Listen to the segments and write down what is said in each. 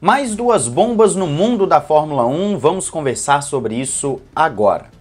Mais duas bombas no mundo da Fórmula 1, vamos conversar sobre isso agora.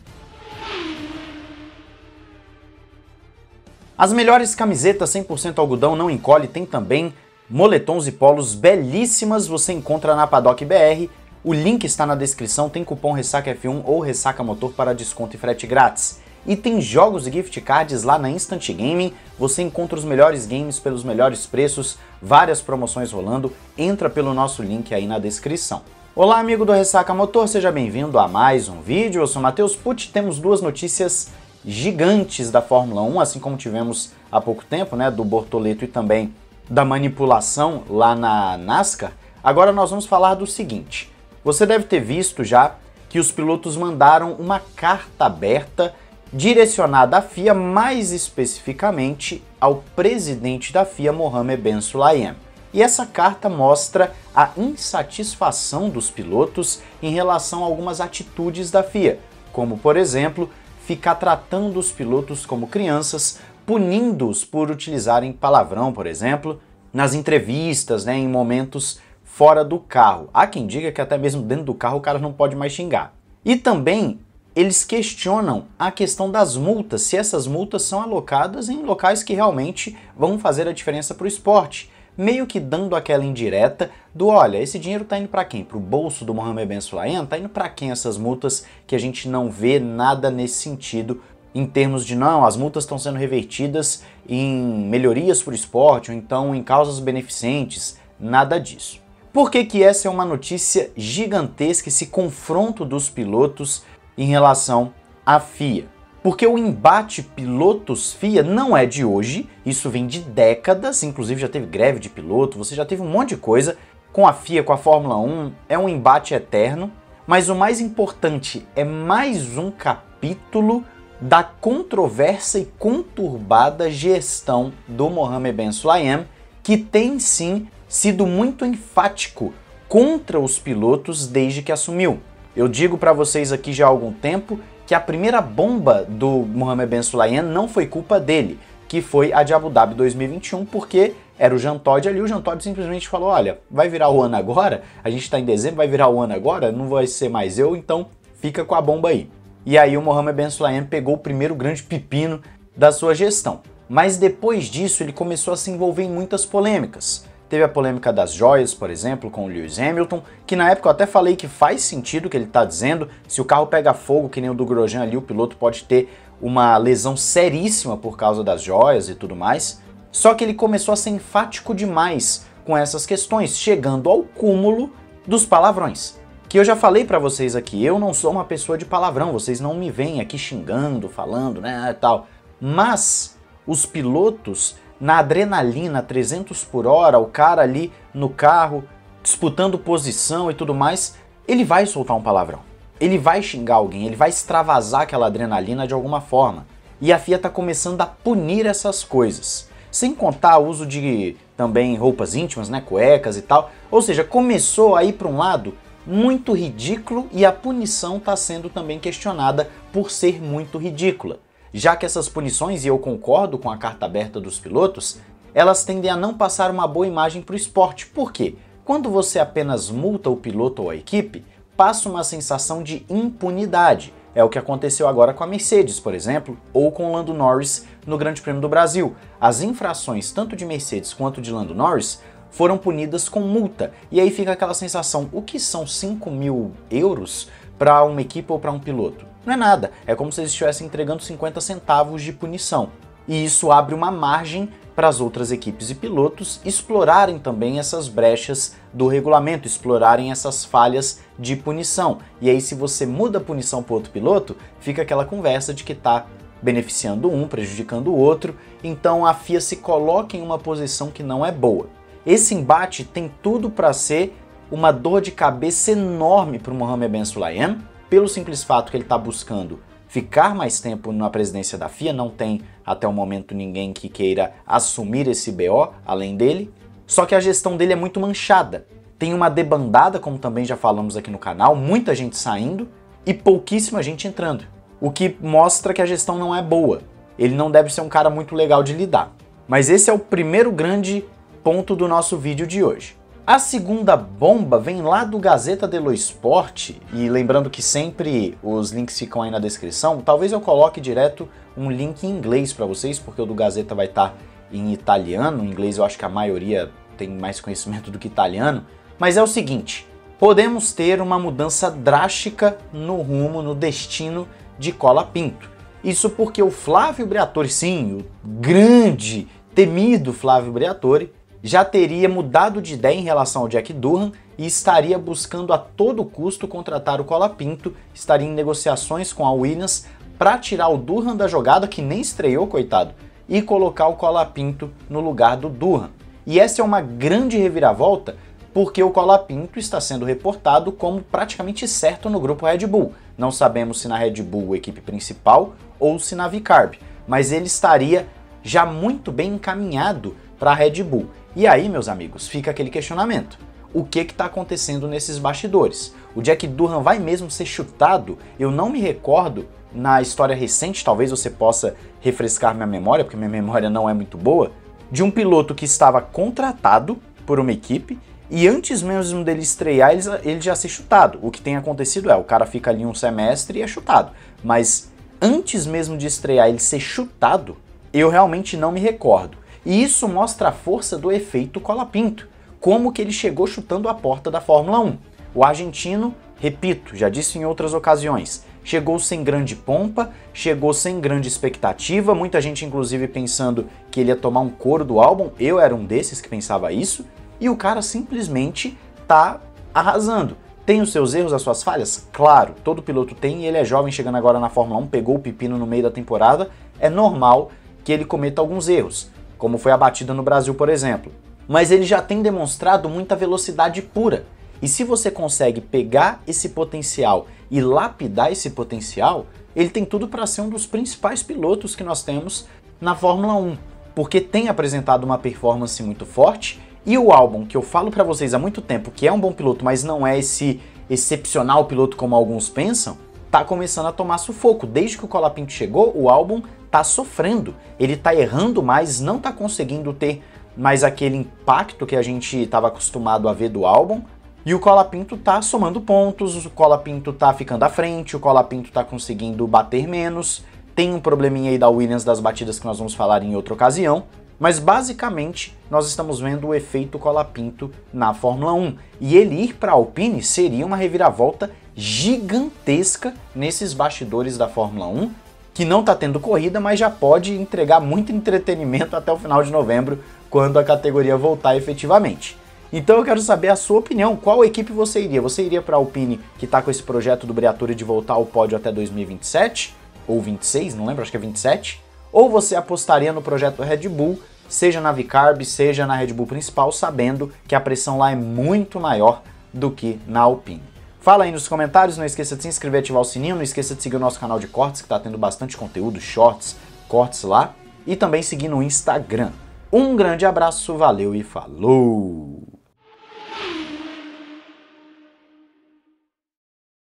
As melhores camisetas 100% algodão não encolhe tem também moletons e polos belíssimas, você encontra na Paddock BR. O link está na descrição, tem cupom Ressaca F1 ou Ressaca Motor para desconto e frete grátis. E tem jogos e gift cards lá na Instant Gaming. Você encontra os melhores games pelos melhores preços, várias promoções rolando. Entra pelo nosso link aí na descrição. Olá, amigo do Ressaca Motor, seja bem-vindo a mais um vídeo. Eu sou Matheus Pucci. Temos duas notícias gigantes da Fórmula 1, assim como tivemos há pouco tempo, né, do Bortoleto e também da manipulação lá na NASCAR. Agora nós vamos falar do seguinte. Você deve ter visto já que os pilotos mandaram uma carta aberta direcionada à FIA, mais especificamente ao presidente da FIA, Mohamed Ben Sulayem. E essa carta mostra a insatisfação dos pilotos em relação a algumas atitudes da FIA, como por exemplo, ficar tratando os pilotos como crianças, punindo-os por utilizarem palavrão, por exemplo, nas entrevistas, né, em momentos fora do carro. Há quem diga que até mesmo dentro do carro o cara não pode mais xingar. E também eles questionam a questão das multas, se essas multas são alocadas em locais que realmente vão fazer a diferença para o esporte. Meio que dando aquela indireta do olha, esse dinheiro está indo para quem? Para o bolso do Mohamed Ben Sulayem? Está indo para quem essas multas que a gente não vê nada nesse sentido em termos de não, as multas estão sendo revertidas em melhorias para o esporte ou então em causas beneficentes, nada disso. Por que, que essa é uma notícia gigantesca, esse confronto dos pilotos em relação à FIA. Porque o embate pilotos-FIA não é de hoje, isso vem de décadas, inclusive já teve greve de piloto, você já teve um monte de coisa com a FIA, com a Fórmula 1, é um embate eterno, mas o mais importante é mais um capítulo da controversa e conturbada gestão do Mohamed Ben Sulayem, que tem sim sido muito enfático contra os pilotos desde que assumiu. Eu digo para vocês aqui já há algum tempo que a primeira bomba do Mohamed Ben Sulayem não foi culpa dele, que foi a de Abu Dhabi 2021, porque era o Jean Todt ali, o Jean Todt simplesmente falou, olha, vai virar o ano agora, a gente está em dezembro, vai virar o ano agora, não vai ser mais eu, então fica com a bomba aí. E aí o Mohamed Ben Sulayem pegou o primeiro grande pepino da sua gestão. Mas depois disso ele começou a se envolver em muitas polêmicas. Teve a polêmica das joias, por exemplo, com o Lewis Hamilton, que na época eu até falei que faz sentido o que ele está dizendo. Se o carro pega fogo, que nem o do Grosjean ali, o piloto pode ter uma lesão seríssima por causa das joias e tudo mais. Só que ele começou a ser enfático demais com essas questões, chegando ao cúmulo dos palavrões. Que eu já falei para vocês aqui, eu não sou uma pessoa de palavrão, vocês não me veem aqui xingando, falando, né, tal. Mas os pilotos na adrenalina, 300 por hora, o cara ali no carro disputando posição e tudo mais, ele vai soltar um palavrão. Ele vai xingar alguém, ele vai extravasar aquela adrenalina de alguma forma. E a FIA está começando a punir essas coisas. Sem contar o uso de também roupas íntimas, né, cuecas e tal. Ou seja, começou a ir para um lado muito ridículo e a punição está sendo também questionada por ser muito ridícula já que essas punições, e eu concordo com a carta aberta dos pilotos, elas tendem a não passar uma boa imagem para o esporte. Por quê? Quando você apenas multa o piloto ou a equipe, passa uma sensação de impunidade. É o que aconteceu agora com a Mercedes, por exemplo, ou com Lando Norris no Grande Prêmio do Brasil. As infrações, tanto de Mercedes quanto de Lando Norris, foram punidas com multa. E aí fica aquela sensação: o que são 5 mil euros para uma equipe ou para um piloto? Não é nada, é como se eles estivessem entregando 50 centavos de punição. E isso abre uma margem para as outras equipes e pilotos explorarem também essas brechas do regulamento, explorarem essas falhas de punição. E aí, se você muda a punição para outro piloto, fica aquela conversa de que está beneficiando um, prejudicando o outro. Então a FIA se coloca em uma posição que não é boa. Esse embate tem tudo para ser uma dor de cabeça enorme para o Mohamed Ben Sulayem, pelo simples fato que ele está buscando ficar mais tempo na presidência da FIA, não tem até o momento ninguém que queira assumir esse BO além dele. Só que a gestão dele é muito manchada. Tem uma debandada, como também já falamos aqui no canal, muita gente saindo e pouquíssima gente entrando. O que mostra que a gestão não é boa. Ele não deve ser um cara muito legal de lidar. Mas esse é o primeiro grande ponto do nosso vídeo de hoje. A segunda bomba vem lá do Gazeta dello Sport, e lembrando que sempre os links ficam aí na descrição, talvez eu coloque direto um link em inglês para vocês, porque o do Gazeta vai estar tá em italiano, em inglês eu acho que a maioria tem mais conhecimento do que italiano, mas é o seguinte, podemos ter uma mudança drástica no rumo, no destino de Cola Pinto. Isso porque o Flávio Briatore, sim, o grande, temido Flávio Briatore, já teria mudado de ideia em relação ao Jack Durham e estaria buscando a todo custo contratar o Colapinto, estaria em negociações com a Williams para tirar o Durham da jogada, que nem estreou, coitado, e colocar o Colapinto no lugar do Durham. E essa é uma grande reviravolta, porque o Colapinto está sendo reportado como praticamente certo no grupo Red Bull. Não sabemos se na Red Bull, equipe principal, ou se na Vicarb, mas ele estaria já muito bem encaminhado para a Red Bull. E aí, meus amigos, fica aquele questionamento. O que está acontecendo nesses bastidores? O Jack Durham vai mesmo ser chutado? Eu não me recordo na história recente, talvez você possa refrescar minha memória, porque minha memória não é muito boa, de um piloto que estava contratado por uma equipe e antes mesmo dele estrear, ele, já ser chutado. O que tem acontecido é, o cara fica ali um semestre e é chutado. Mas antes mesmo de estrear ele ser chutado, eu realmente não me recordo. E isso mostra a força do efeito Colapinto, como que ele chegou chutando a porta da Fórmula 1. O argentino, repito, já disse em outras ocasiões, chegou sem grande pompa, chegou sem grande expectativa, muita gente inclusive pensando que ele ia tomar um couro do álbum, eu era um desses que pensava isso, e o cara simplesmente tá arrasando. Tem os seus erros, as suas falhas? Claro, todo piloto tem e ele é jovem chegando agora na Fórmula 1, pegou o pepino no meio da temporada, é normal que ele cometa alguns erros como foi a batida no Brasil, por exemplo. Mas ele já tem demonstrado muita velocidade pura. E se você consegue pegar esse potencial e lapidar esse potencial, ele tem tudo para ser um dos principais pilotos que nós temos na Fórmula 1, porque tem apresentado uma performance muito forte e o álbum que eu falo para vocês há muito tempo que é um bom piloto, mas não é esse excepcional piloto como alguns pensam, tá começando a tomar sufoco. Desde que o Colapinto chegou, o álbum tá sofrendo, ele tá errando mais, não tá conseguindo ter mais aquele impacto que a gente estava acostumado a ver do álbum. E o Colapinto tá somando pontos, o Colapinto tá ficando à frente, o Colapinto tá conseguindo bater menos. Tem um probleminha aí da Williams das batidas que nós vamos falar em outra ocasião. Mas basicamente nós estamos vendo o efeito Colapinto na Fórmula 1. E ele ir para a Alpine seria uma reviravolta gigantesca nesses bastidores da Fórmula 1 que não está tendo corrida, mas já pode entregar muito entretenimento até o final de novembro, quando a categoria voltar efetivamente. Então eu quero saber a sua opinião, qual equipe você iria? Você iria para a Alpine, que está com esse projeto do Briatore de voltar ao pódio até 2027? Ou 26, não lembro, acho que é 27? Ou você apostaria no projeto Red Bull, seja na Vicarb, seja na Red Bull principal, sabendo que a pressão lá é muito maior do que na Alpine? Fala aí nos comentários, não esqueça de se inscrever e ativar o sininho, não esqueça de seguir o nosso canal de cortes, que está tendo bastante conteúdo, shorts, cortes lá, e também seguir no Instagram. Um grande abraço, valeu e falou!